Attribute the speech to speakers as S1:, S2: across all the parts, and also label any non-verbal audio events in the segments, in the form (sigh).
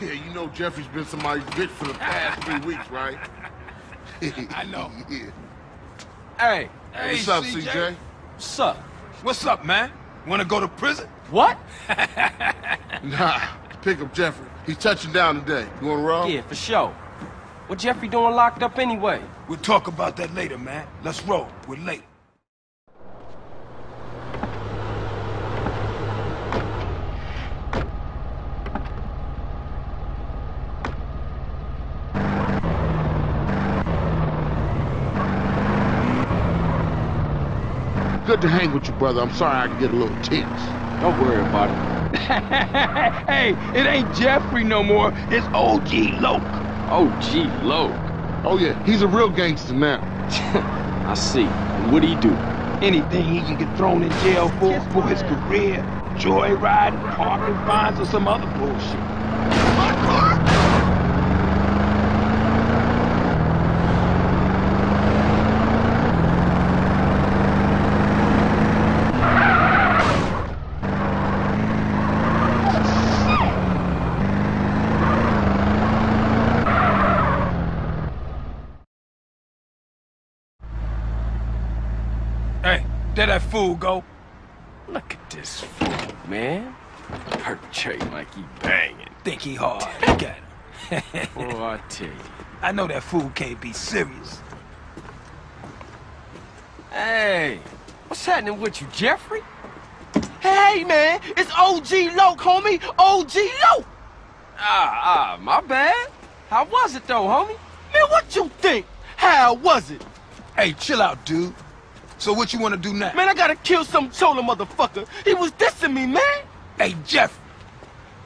S1: Yeah, you know Jeffrey's been somebody's bitch for the past three weeks, right? (laughs)
S2: I know. (laughs)
S1: yeah.
S3: Hey,
S2: Hey,
S1: What's up,
S2: CJ?
S1: CJ?
S3: what's up?
S2: What's up, man? Wanna go to prison?
S3: What? (laughs)
S1: Nah, pick up Jeffrey. He's touching down today. You wanna roll?
S3: Yeah, for sure. What Jeffrey doing locked up anyway?
S2: We'll talk about that later, man. Let's roll. We're late.
S1: Good to hang with you, brother. I'm sorry I can get a little tense.
S3: Don't worry about it. (laughs)
S4: hey, it ain't Jeffrey no more. It's OG Loc.
S3: Oh, gee, Loc.
S1: Oh yeah, he's a real gangster now. (laughs)
S3: I see. And what'd he do?
S4: Anything he can get thrown in jail for for his career. Joyriding, parking fines, or some other bullshit.
S2: Hey, there that fool go.
S3: Look at this fool, man. Perpetrate like he banging.
S2: Think he hard. Look at him. (laughs)
S3: Boy, I tell you.
S2: I know that fool can't be serious.
S3: Hey, what's happening with you, Jeffrey?
S5: Hey, man, it's OG Loc, homie. OG Loc.
S3: Ah, ah, my bad. How was it though, homie?
S5: Man, what you think? How was it?
S2: Hey, chill out, dude. So what you wanna do now?
S5: Man, I gotta kill some chola motherfucker. He was dissing me, man.
S2: Hey, Jeff.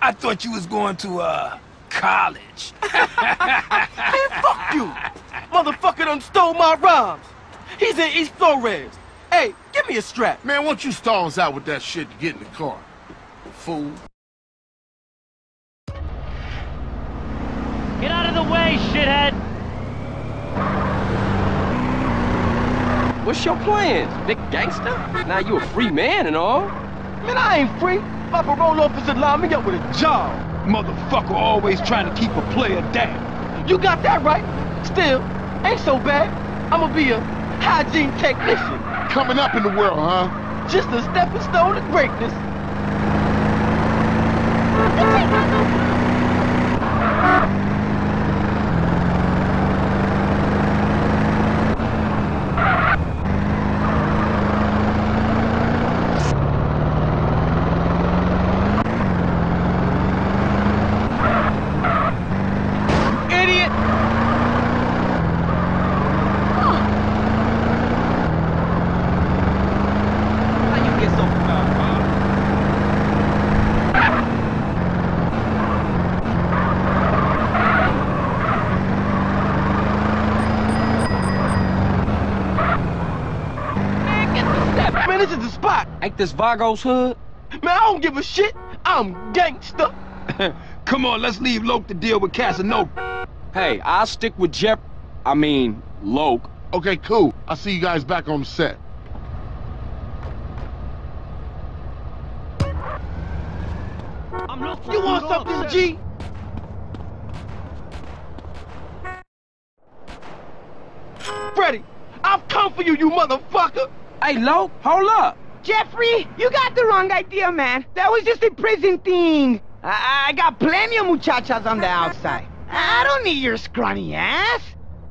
S2: I thought you was going to, uh, college. (laughs)
S5: Man, fuck you. Motherfucker done stole my rhymes. He's in East Flores. Hey, give me a strap.
S1: Man, why don't you stall us out with that shit to get in the car? Fool.
S6: Get out of the way, shithead!
S3: What's your plans, big gangster? Now you a free man and all.
S5: Man, I ain't free. My parole officer lined me up with a job.
S4: Motherfucker always trying to keep a player down.
S5: You got that right. Still, ain't so bad. I'ma be a hygiene technician.
S1: Coming up in the world, huh?
S5: Just a stepping stone to greatness. Idiot! How you get so Man, get the step. Man, this is the spot.
S3: Ain't this Vago's hood?
S5: Man, I don't give a shit. I'm gangster. (laughs)
S4: Come on, let's leave Loc to deal with Casanova.
S3: Hey, I'll stick with Jeff. I mean, Loc.
S1: Okay, cool. I'll see you guys back on the set.
S5: You want something, G? Freddy, I've come for you, you motherfucker.
S3: Hey, Loc, hold up.
S7: Jeffrey, you got the wrong idea, man. That was just a prison thing. I, I got plenty of muchachas on the outside. I don't need your scrawny ass.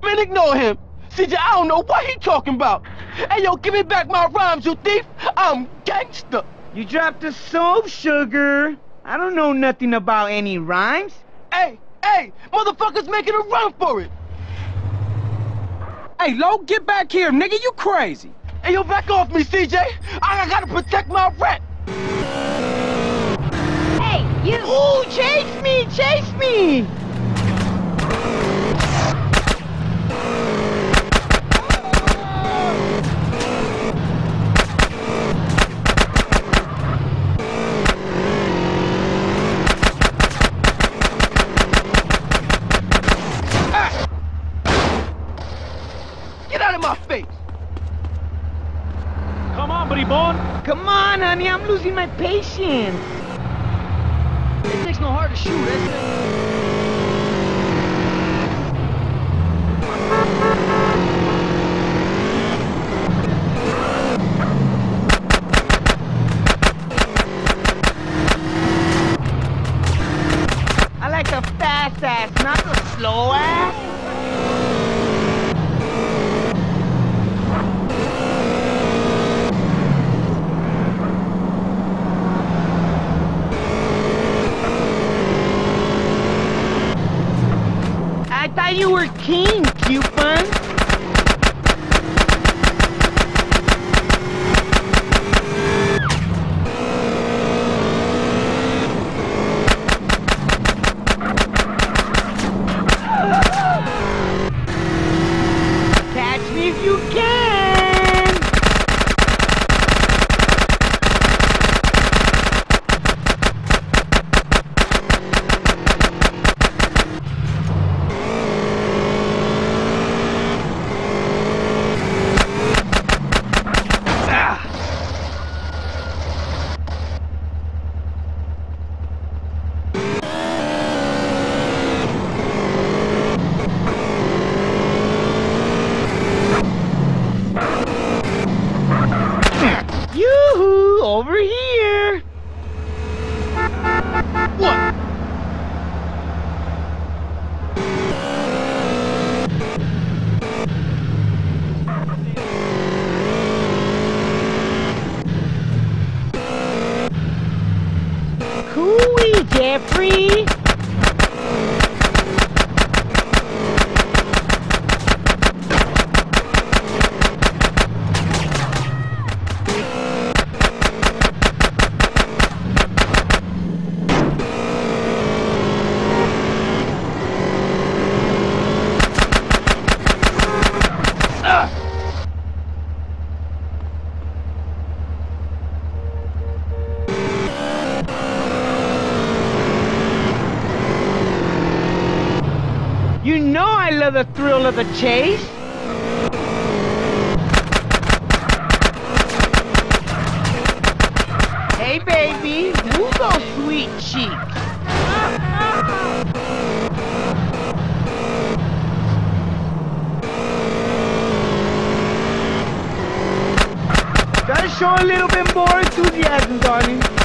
S5: Man, ignore him. CJ, I don't know what he talking about. Hey, yo, give me back my rhymes, you thief. I'm gangster.
S7: You dropped the soap, sugar. I don't know nothing about any rhymes.
S5: Hey, hey, motherfuckers making a run for it.
S3: Hey, Loc, get back here, nigga. You crazy.
S5: Hey, yo, back off me, CJ. I, I gotta protect my rent.
S7: Hey, you! Ooh, chase me, chase me!
S6: Come on.
S7: Come on, honey, I'm losing my patience. It takes no heart to shoot, that's it. I like the fast ass, slow ass. I thought you were king, Cupid. You know I love the thrill of the chase. Hey, baby, who's those sweet cheeks? Gotta show a little bit more enthusiasm, darling.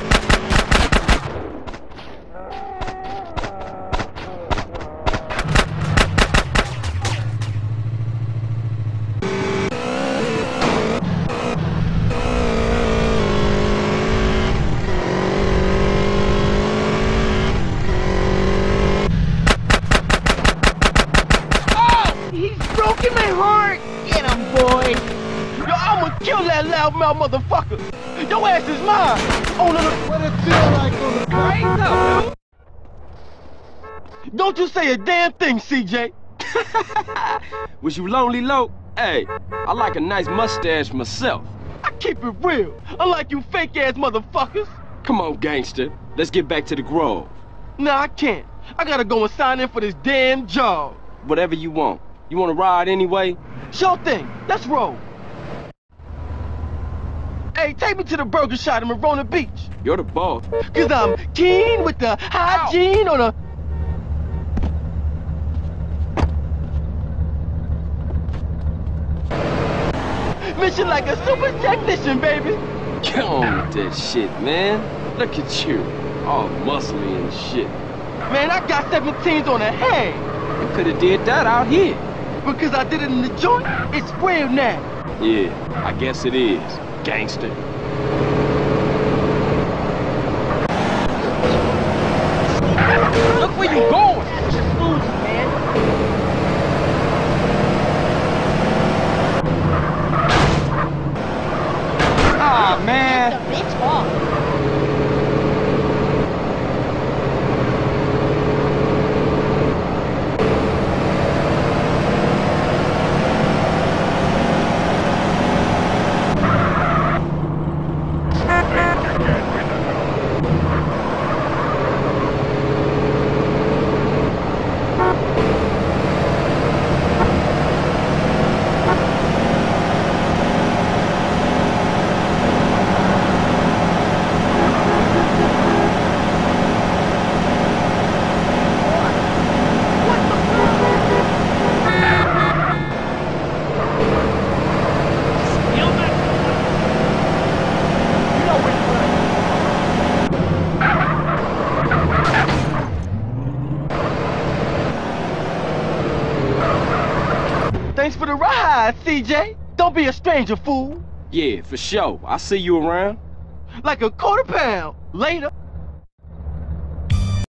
S5: Mine. Oh, no, no.
S1: What it feel like on the
S5: Right Don't you say a damn thing, CJ. (laughs)
S3: Was you lonely, low? Hey, I like a nice mustache myself.
S5: I keep it real. Unlike you fake ass motherfuckers.
S3: Come on, gangster. Let's get back to the Grove.
S5: Nah, I can't. I gotta go and sign in for this damn job.
S3: Whatever you want. You want to ride anyway?
S5: Sure thing. Let's roll. Hey, take me to the burger shot in Marona Beach.
S3: You're the boss.
S5: Cause I'm keen with the hygiene on a... Mission like a super technician, baby.
S3: Get on with that shit, man. Look at you. All muscly and shit.
S5: Man, I got 17s on the head.
S3: You could have did that out here.
S5: Because I did it in the joint, it's real now.
S3: Yeah, I guess it is. Gangster.
S5: CJ. Don't be a stranger, fool.
S3: Yeah, for sure. I'll see you around.
S5: Like a quarter pound. Later.